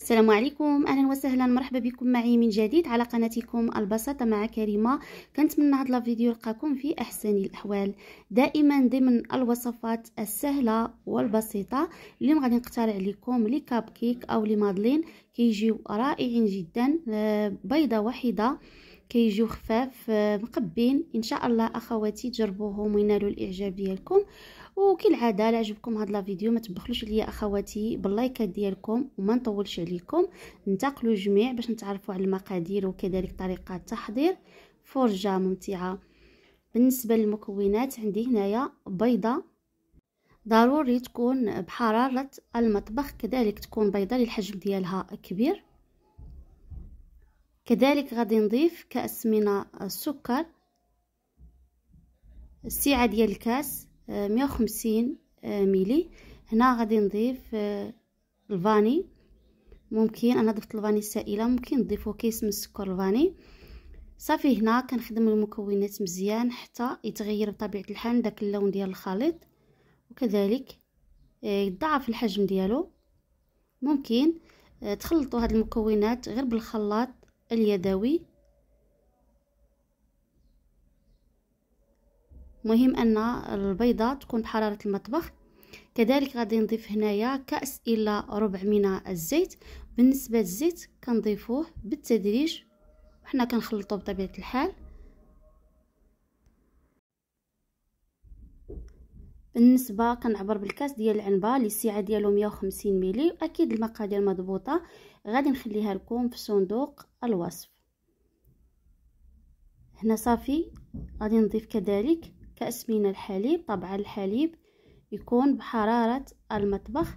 السلام عليكم. أهلا وسهلا. مرحبا بكم معي من جديد على قناتكم البساطة مع كريمة. كنتمنى هذا الفيديو يلقاكم في أحسن الأحوال. دائما ضمن الوصفات السهلة والبسيطة اللي غادي نقترح لكم les cupcakes أو les madeleines. كيجيو رائعين جدا. آه، بيضة واحدة كيجيو خفاف. آه، مقبين. إن شاء الله أخواتي تجربوهم وينالوا الإعجاب ديالكم. وكالعاده لا عجبكم هذا الفيديو ما تبخلوش عليا أخواتي باللايكات ديالكم وما نطولش عليكم. ننتقلوا الجميع باش نتعرفوا على المقادير وكذلك طريقة التحضير. فرجة ممتعة. بالنسبة للمكونات عندي هنايا بيضة. ضروري تكون بحرارة المطبخ كذلك تكون بيضة للحجم ديالها كبير. كذلك غادي نضيف كأس من السكر. السعه ديال الكاس. مية وخمسين ميلي. هنا غادي نضيف آه، الفاني. ممكن أنا ضفت الفاني السائلة ممكن تضيفوا كيس من السكر الفاني. صافي هنا كنخدم المكونات مزيان حتى يتغير بطبيعة الحال داك اللون ديال الخليط. وكذلك آه، يضاعف الحجم ديالو. ممكن آه، تخلطوا هاد المكونات غير بالخلاط اليدوي. مهم أن البيضة تكون بحرارة المطبخ. كذلك غادي نضيف هنايا كأس إلى ربع من الزيت. بالنسبة للزيت كنضيفوه بالتدريج. وحنا كنخلطوه بطبيعة الحال. بالنسبة كنعبر بالكاس ديال العنبة اللي السعه ديالو 150 ملي أكيد المقادير مضبوطة. غادي نخليها لكم في صندوق الوصف. هنا صافي. غادي نضيف كذلك كأس من الحليب. طبعا الحليب يكون بحرارة المطبخ.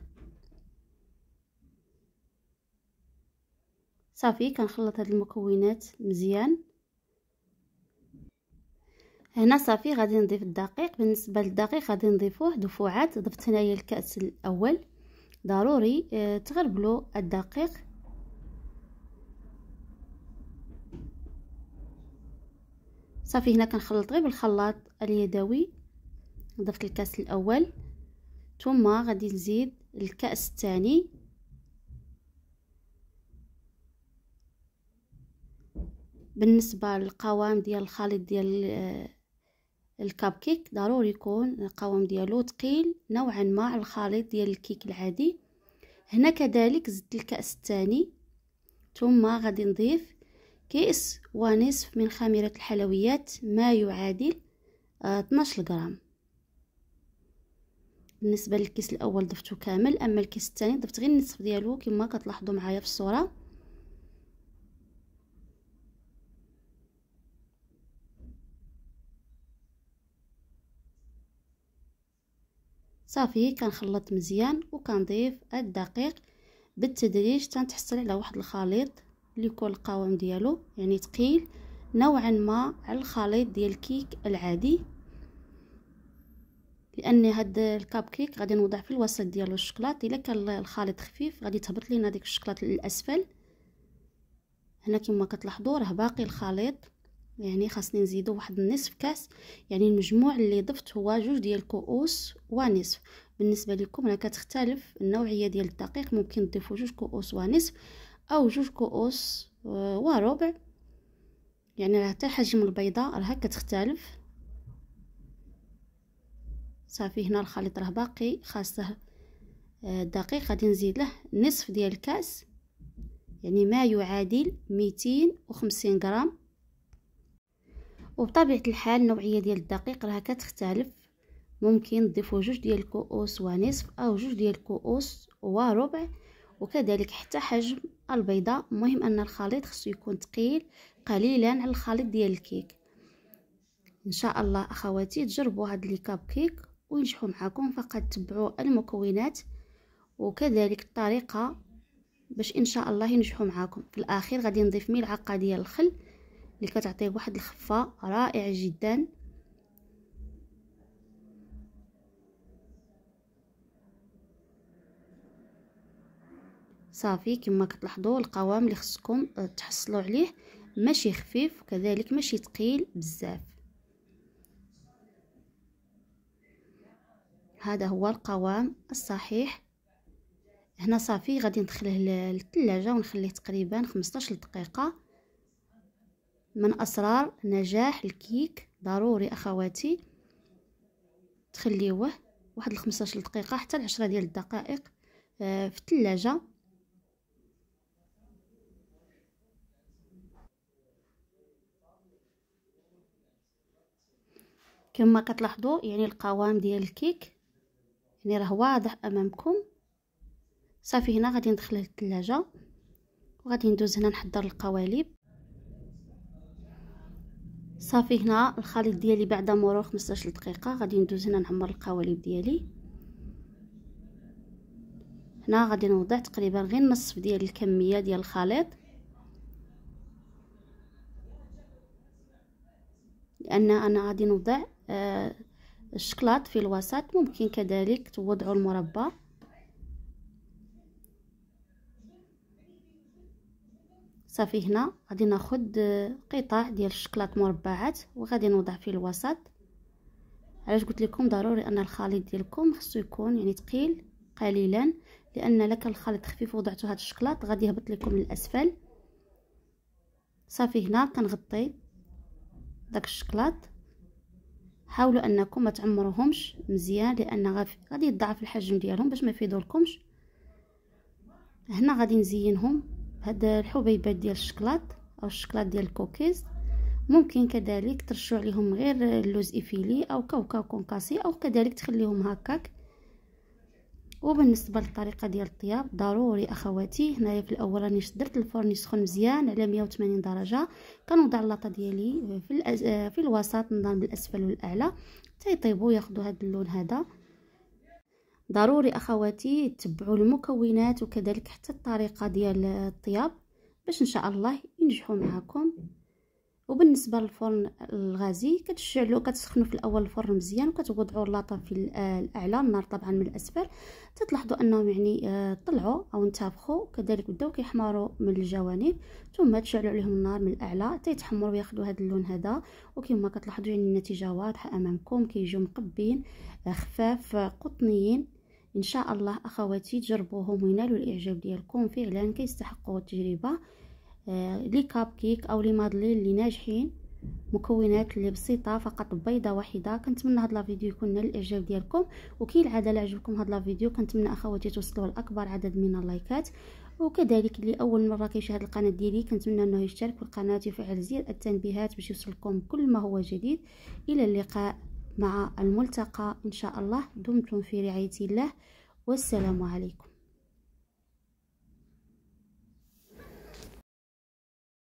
صافي كنخلط هاد المكونات مزيان. هنا صافي غادي نضيف الدقيق. بالنسبة للدقيق غادي نضيفوه دفوعات. ضفت هنايا الكأس الأول. ضروري آه تغربلوا الدقيق. صافي هنا كنخلط غير بالخلاط اليدوي ضفت الكاس الأول. ثم غادي نزيد الكأس الثاني. بالنسبة للقوام ديال الخليط ديال آه، الكاب كيك ضروري يكون القوام ديالو ثقيل نوعا ما على الخليط ديال الكيك العادي. هنا كذلك زدت الكأس الثاني. ثم غادي نضيف كيس ونصف من خميرة الحلويات ما يعادل 12 غرام بالنسبة للكيس الأول ضفته كامل أما الكيس الثاني ضفت غير النصف ديالو كما كتلاحظوا معايا في الصورة. صافي كنخلط مزيان وكنضيف الدقيق. بالتدريج تنتحصل على واحد الخليط. اللي يكون القوام ديالو يعني ثقيل نوعا ما على الخليط ديال الكيك العادي. لأن هاد الكاب كيك غادي نوضع في الوسط ديالو الشكلاط إلا كان الخليط خفيف غادي تهبط لينا ديك الشكلاط للأسفل. هنا كما كتلاحظوا راه باقي الخليط يعني خاصني نزيدو واحد النصف كاس. يعني المجموع اللي ضفت هو جوج ديال الكؤوس ونصف. بالنسبة لكم راه كتختلف النوعية ديال الدقيق. ممكن تضيفوا جوج كؤوس ونصف. أو جوج كؤوس وربع يعني حتى حجم البيضه راه كتختلف صافي هنا الخليط راه باقي خاصه آه، دقيق غادي نزيد له نصف ديال الكاس. يعني ما يعادل 250 غرام. وبطبيعة الحال النوعيه ديال الدقيق راه كتختلف ممكن تضيفوا جوج ديال الكؤوس ونصف أو جوج ديال الكؤوس وربع. وكذلك حتى حجم البيضة. مهم أن الخليط خصو يكون ثقيل قليلا على الخليط ديال الكيك. إن شاء الله أخواتي تجربوا هاد لي كاب كيك وينجحوا معكم فقط تبعوا المكونات وكذلك الطريقة باش إن شاء الله ينجحوا معكم في الأخير غادي نضيف ملعقة ديال الخل اللي كتعطيه واحد الخفة رائع جدا. صافي كما كتلاحظوا القوام اللي خصكم آه، تحصلوا عليه ماشي خفيف وكذلك ماشي ثقيل بزاف. هذا هو القوام الصحيح. هنا صافي غادي ندخله للثلاجه ونخليه تقريبا 15 دقيقة. من أسرار نجاح الكيك ضروري أخواتي. تخليوه واحد 15 دقيقة حتى 10 ديال الدقائق آه، في الثلاجه كما كتلاحظوا يعني القوام ديال الكيك يعني راه واضح أمامكم. صافي هنا غادي ندخله للثلاجة وغادي ندوز هنا نحضر القوالب صافي هنا الخليط ديالي بعد مرور 15 دقيقة غادي ندوز هنا نعمر القوالب ديالي. هنا غادي نوضع تقريبا غير نصف ديال الكمية ديال الخليط. لأن أنا غادي نوضع آه الشكلاط في الوسط. ممكن كذلك توضعوا المربى. صافي هنا غادي ناخذ قطع ديال الشكلاط مربعات وغادي نوضع في الوسط. علاش قلت لكم ضروري أن الخليط ديالكم خصو يكون يعني ثقيل قليلا لأن لك الخليط خفيف وضعتو هاد الشكلاط غادي يهبط لكم للأسفل. صافي هنا كنغطي. داك الشكلاط حاولوا أنكم ما تعمروهمش مزيان لأن غادي يضعف الحجم ديالهم باش ما يفيضولكمش هنا غادي نزينهم هاد الحبيبات ديال الشكلاط أو الشكلاط ديال الكوكيز. ممكن كذلك ترشوا عليهم غير اللوز effilé أو كاوكاو concassé أو كذلك تخليهم هكاك. وبالنسبة للطريقة ديال الطياب ضروري أخواتي هنايا في الأول راني درت الفرن يسخن مزيان على 180 درجة. كنوضع اللاطه ديالي في في الوسط نظام بالاسفل والأعلى. تيطيبوا ياخذوا هذا اللون هذا. ضروري أخواتي تتبعوا المكونات وكذلك حتى الطريقة ديال الطياب باش إن شاء الله ينجحوا معكم وبالنسبة للفرن الغازي كتشعلوا كتسخنوا في الأول الفرن مزيان وكتوضعوا اللاطه في الأعلى النار طبعا من الأسفل. تلاحظوا أنهم يعني آه، طلعوا أو انتفخوا كذلك بداو كيحمروا من الجوانب ثم تشعلوا عليهم النار من الأعلى تيتحمروا وياخذوا هذا اللون هذا. وكما كتلاحظوا يعني النتيجة واضحة أمامكم كيجيو مقبين آه، خفاف قطنيين. إن شاء الله أخواتي تجربوهم وينالوا الإعجاب ديالكم فعلا كيستحقوا التجربة. آه les cupcakes أو les madeleines اللي ناجحين مكونات اللي بسيطة فقط بيضة واحدة. كنتمنى هذا الفيديو يكون نال الإعجاب ديالكم. وكي العادة لا عجبكم هذا الفيديو كنتمنى اخواتي توصلوا لأكبر عدد من اللايكات. وكذلك اللي أول مرة كيشاهد القناة ديالي كنتمنى إنه يشترك في القناه ويفعل زر التنبيهات باش يوصلكم كل ما هو جديد. إلى اللقاء مع الملتقى إن شاء الله. دمتم في رعاية الله. والسلام عليكم.